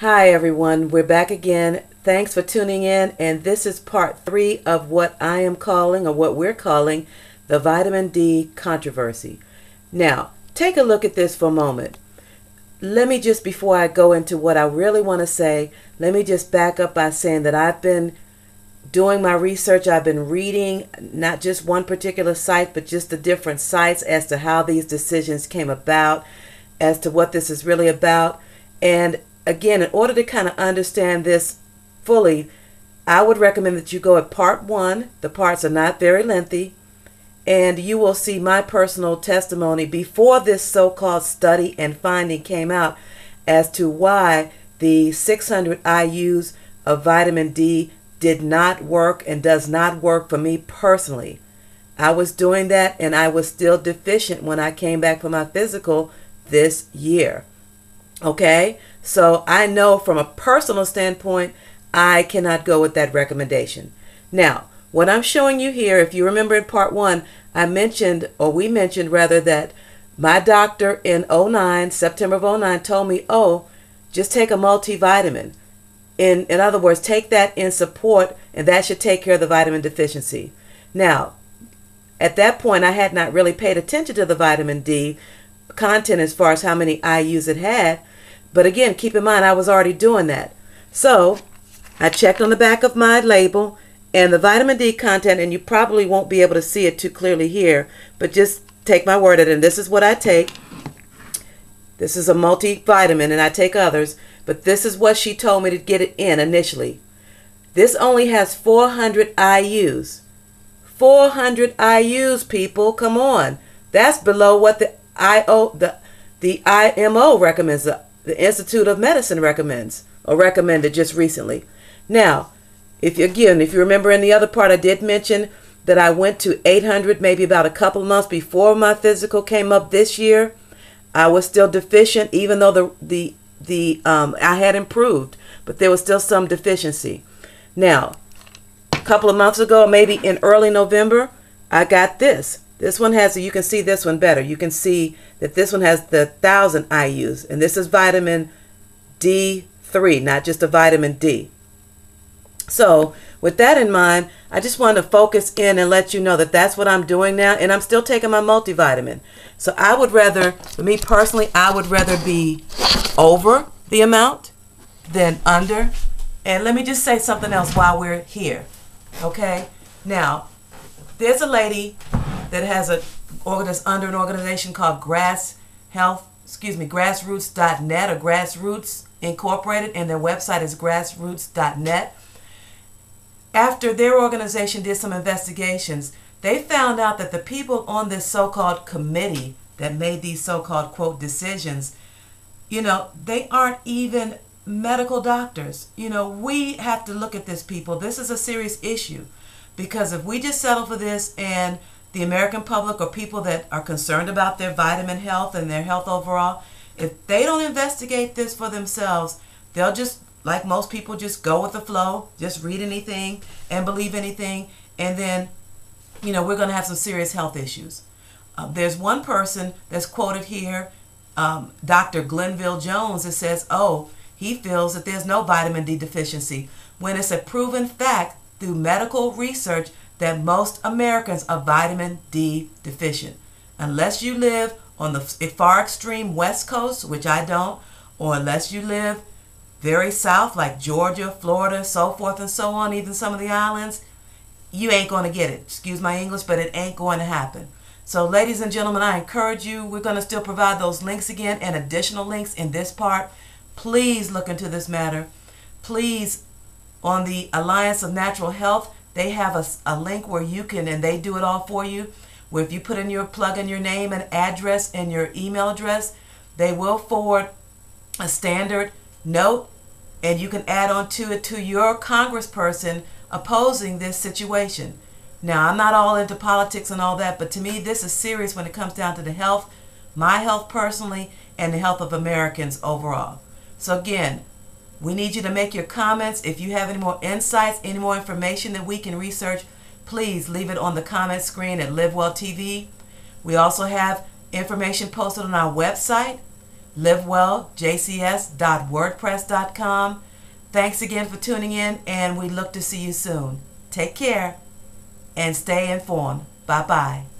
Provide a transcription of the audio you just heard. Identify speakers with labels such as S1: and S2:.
S1: Hi, everyone. We're back again. Thanks for tuning in. And this is part three of what I am calling, or what we're calling, the vitamin D controversy. Now, take a look at this for a moment. Let me just, before I go into what I really want to say, let me just back up by saying that I've been doing my research. I've been reading not just one particular site, but just the different sites as to how these decisions came about, as to what this is really about. And again, in order to kind of understand this fully, I would recommend that you go at part one. The parts are not very lengthy. And you will see my personal testimony before this so called study and finding came out as to why the 600 IUs of vitamin D did not work and does not work for me personally. I was doing that and I was still deficient when I came back for my physical this year. Okay? So I know from a personal standpoint, I cannot go with that recommendation. Now, what I'm showing you here, if you remember in part one, I mentioned, or we mentioned rather, that my doctor in 09, September of 09, told me, oh, just take a multivitamin. In, in other words, take that in support, and that should take care of the vitamin deficiency. Now, at that point, I had not really paid attention to the vitamin D content as far as how many IUs it had. But again, keep in mind, I was already doing that. So I checked on the back of my label and the vitamin D content, and you probably won't be able to see it too clearly here, but just take my word at it. And this is what I take. This is a multivitamin, and I take others, but this is what she told me to get it in initially. This only has 400 IUs. 400 IUs, people, come on. That's below what the IO the the IMO recommends, the the Institute of Medicine recommends or recommended just recently. Now, if you, again, if you remember in the other part, I did mention that I went to 800 maybe about a couple of months before my physical came up this year. I was still deficient, even though the the the um, I had improved, but there was still some deficiency. Now, a couple of months ago, maybe in early November, I got this. This one has, you can see this one better. You can see that this one has the 1,000 IUs, and this is vitamin D3, not just a vitamin D. So, with that in mind, I just want to focus in and let you know that that's what I'm doing now, and I'm still taking my multivitamin. So, I would rather, for me personally, I would rather be over the amount than under. And let me just say something else while we're here. Okay? Now, there's a lady that has a that's under an organization called Grass Health, excuse me, grassroots.net or Grassroots Incorporated, and their website is grassroots.net. After their organization did some investigations, they found out that the people on this so-called committee that made these so-called quote decisions, you know, they aren't even medical doctors. You know, we have to look at this people. This is a serious issue because if we just settle for this and the American public or people that are concerned about their vitamin health and their health overall, if they don't investigate this for themselves, they'll just, like most people, just go with the flow, just read anything and believe anything, and then, you know, we're going to have some serious health issues. Uh, there's one person that's quoted here, um, Dr. Glenville Jones, that says, oh, he feels that there's no vitamin D deficiency, when it's a proven fact through medical research that most Americans are vitamin D deficient. Unless you live on the far extreme west coast, which I don't, or unless you live very south like Georgia, Florida, so forth and so on, even some of the islands, you ain't going to get it. Excuse my English, but it ain't going to happen. So ladies and gentlemen, I encourage you, we're going to still provide those links again and additional links in this part. Please look into this matter. Please, on the Alliance of Natural Health, they have a, a link where you can, and they do it all for you, where if you put in your plug in your name and address and your email address, they will forward a standard note and you can add on to it to your congressperson opposing this situation. Now, I'm not all into politics and all that, but to me, this is serious when it comes down to the health, my health personally, and the health of Americans overall. So, again, we need you to make your comments. If you have any more insights, any more information that we can research, please leave it on the comment screen at LiveWell TV. We also have information posted on our website. livewelljcs.wordpress.com. Thanks again for tuning in, and we look to see you soon. Take care and stay informed. Bye bye.